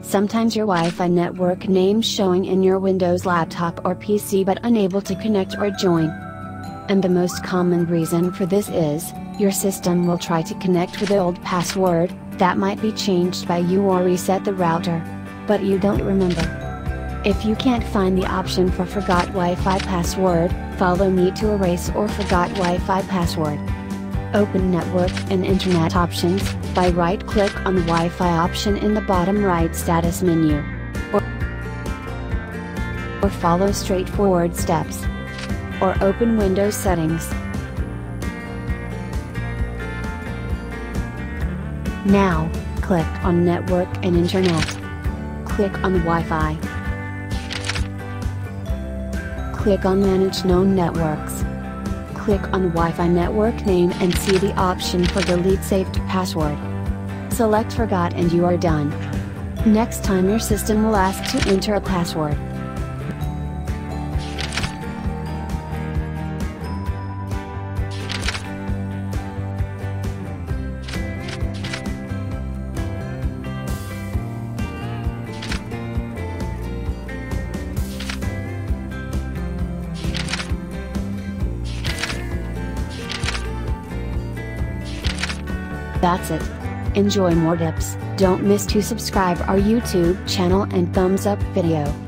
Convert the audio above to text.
Sometimes your Wi-Fi network name showing in your Windows laptop or PC but unable to connect or join. And the most common reason for this is, your system will try to connect with the old password, that might be changed by you or reset the router. But you don't remember. If you can't find the option for forgot Wi-Fi password, follow me to erase or forgot Wi-Fi password. Open Network and Internet options, by right-click on the Wi-Fi option in the bottom right status menu. Or, or follow straightforward steps. Or open Windows settings. Now, click on Network and Internet. Click on Wi-Fi. Click on Manage Known Networks. Click on Wi-Fi network name and see the option for Delete Saved Password. Select Forgot and you are done. Next time your system will ask to enter a password. That's it. Enjoy more tips, don't miss to subscribe our YouTube channel and thumbs up video.